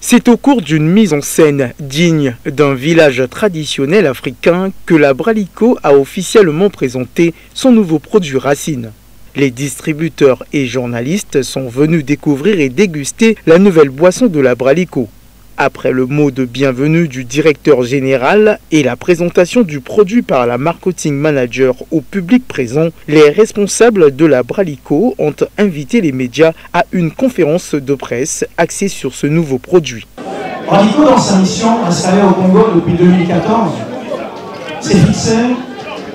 C'est au cours d'une mise en scène digne d'un village traditionnel africain que la Bralico a officiellement présenté son nouveau produit Racine. Les distributeurs et journalistes sont venus découvrir et déguster la nouvelle boisson de la Bralico. Après le mot de bienvenue du directeur général et la présentation du produit par la marketing manager au public présent, les responsables de la Bralico ont invité les médias à une conférence de presse axée sur ce nouveau produit. Bralico, dans sa mission installée au Congo depuis 2014, s'est fixé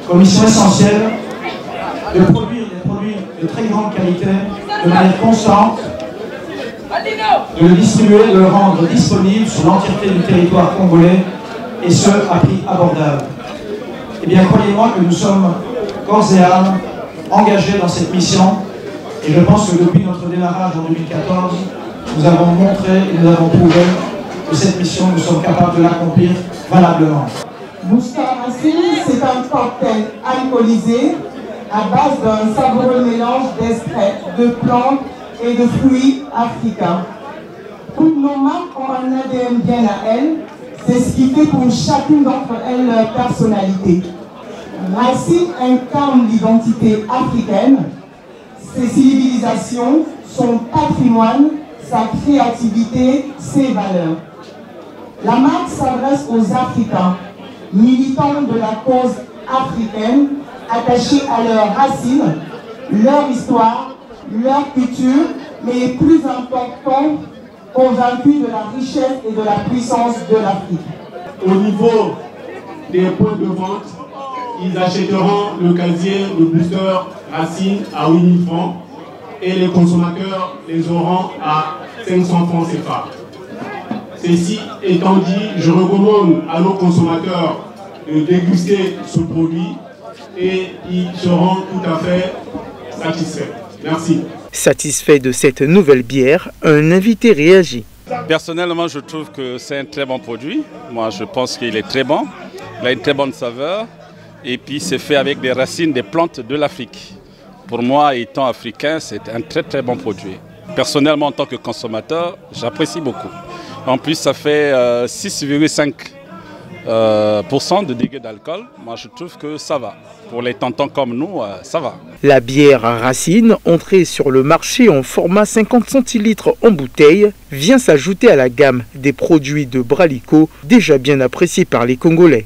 comme mission essentielle de produire des produits de très grande qualité de manière constante de le distribuer, de le rendre disponible sur l'entièreté du territoire congolais, et ce, à prix abordable. Eh bien, croyez-moi que nous sommes corps et âme engagés dans cette mission, et je pense que depuis notre démarrage en 2014, nous avons montré et nous avons prouvé que cette mission, nous sommes capables de l'accomplir valablement. c'est un cocktail alcoolisé à base d'un savoureux mélange d'extraits de plantes et de fruits africains. Toutes nos marques ont un ADN bien à elles, c'est ce qui fait pour chacune d'entre elles leur personnalité. Racine incarne l'identité africaine, ses civilisations, son patrimoine, sa créativité, ses valeurs. La marque s'adresse aux Africains, militants de la cause africaine, attachés à leurs racines, leur histoire, leur culture, mais plus important, convaincus de la richesse et de la puissance de l'Afrique. Au niveau des points de vente, ils achèteront le casier de booster Racine à 8000 francs et les consommateurs les auront à 500 francs CFA. Ceci étant dit, je recommande à nos consommateurs de déguster ce produit et ils seront tout à fait satisfaits. Merci. Satisfait de cette nouvelle bière, un invité réagit. Personnellement, je trouve que c'est un très bon produit. Moi, je pense qu'il est très bon. Il a une très bonne saveur. Et puis, c'est fait avec des racines des plantes de l'Afrique. Pour moi, étant africain, c'est un très très bon produit. Personnellement, en tant que consommateur, j'apprécie beaucoup. En plus, ça fait 6,5 euh, de dégâts d'alcool, moi je trouve que ça va. Pour les tantans comme nous, euh, ça va. La bière Racine, entrée sur le marché en format 50 centilitres en bouteille, vient s'ajouter à la gamme des produits de Bralico déjà bien appréciés par les Congolais.